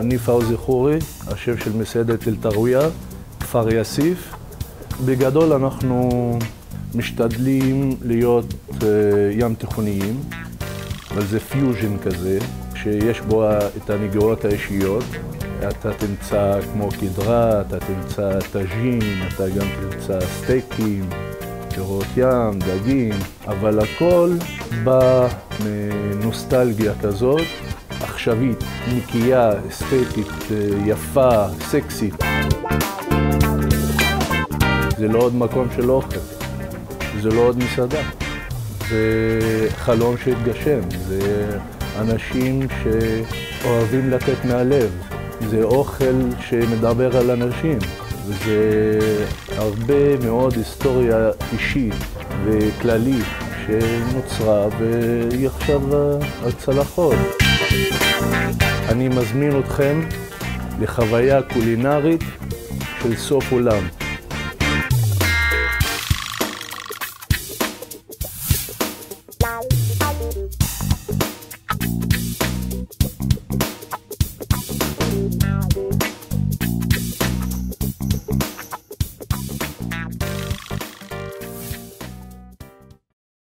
אני פאוזי חורי, השף של מסעדת אל-תרויה, כפר יאסיף. בגדול אנחנו משתדלים להיות אה, ים תיכוניים, אבל זה פיוז'ן כזה, שיש בו את הנגיעות האישיות. אתה תמצא כמו קדרה, אתה תמצא טאז'ין, אתה גם תמצא סטייקים, פירות ים, דגים, אבל הכל בא מנוסטלגיה כזאת, עכשווית, נקייה, אסתטית, יפה, סקסית. זה לא עוד מקום של אוכל, זה לא עוד מסעדה. זה חלום שהתגשם, זה אנשים שאוהבים לתת מהלב, זה אוכל שמדבר על אנשים, וזה הרבה מאוד היסטוריה אישית וכללית שנוצרה והיא עכשיו על צלחות. אני מזמין אתכם לחוויה קולינרית של סוף עולם.